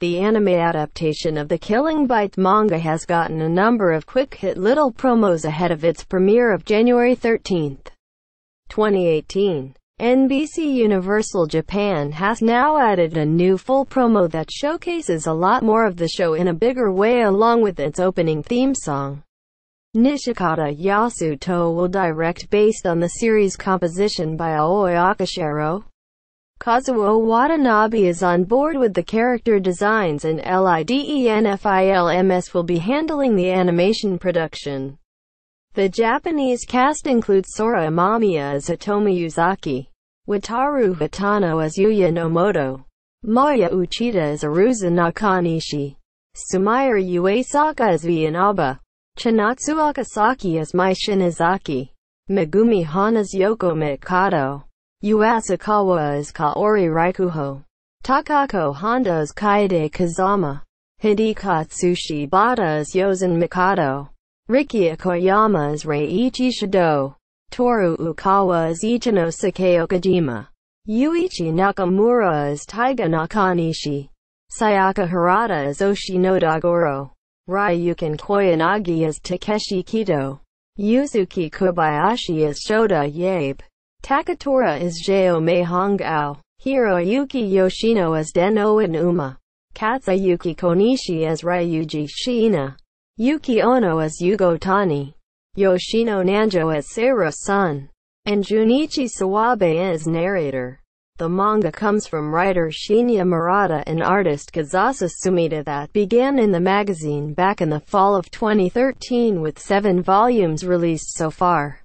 The anime adaptation of the Killing Bites manga has gotten a number of quick-hit little promos ahead of its premiere of January 13, 2018. NBC Universal Japan has now added a new full promo that showcases a lot more of the show in a bigger way along with its opening theme song. Nishikata Yasuto will direct based on the series composition by Aoi Akashiro. Kazuo Watanabe is on board with the character designs and LIDENFILMS will be handling the animation production. The Japanese cast includes Sora Amamiya as Hitomi Uzaki, Wataru Hatano as Yuya Nomoto, Maaya Uchida as Arusa Nakanishi, Sumire Uesaka as Ui Inaba, Chinatsu Akasaki as Mai Shinozaki, Megumi Hana as Yoko Mikado, Yu Asakawa as Kaori Rikujo, Takako Honda as Kaede Kazama, Hidekatsu as Yozan Mikado, Riki as Reiichi Shido, Toru Ookawa as Ichinosuke Okajima, Yuichi Nakamura as Taiga Nakanishi, Sayaka Harada as Oshino Dagoro, Ryukin Koyanagi as Takeshi Kido. Yuzuki Kobayashi as Shota Yabe, Takatora is Jao Hiro Hiroyuki Yoshino as Deno Inuma, Katsuyuki Konishi as Ryuji Shiina, Yuki Ono as Yugo Tani, Yoshino Nanjo as Sarah's son, and Junichi Sawabe as narrator. The manga comes from writer Shinya Murata and artist Kazasa Sumida that began in the magazine back in the fall of 2013 with seven volumes released so far.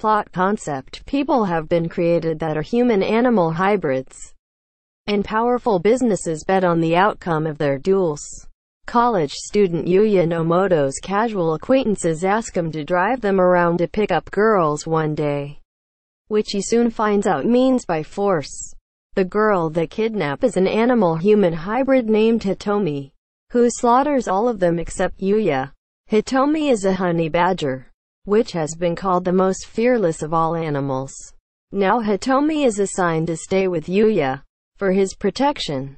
Plot concept People have been created that are human-animal hybrids, and powerful businesses bet on the outcome of their duels. College student Yuya Nomoto's casual acquaintances ask him to drive them around to pick up girls one day, which he soon finds out means by force. The girl they kidnap is an animal-human hybrid named Hitomi, who slaughters all of them except Yuya. Hitomi is a honey badger, which has been called the most fearless of all animals. Now Hitomi is assigned to stay with Yuya for his protection.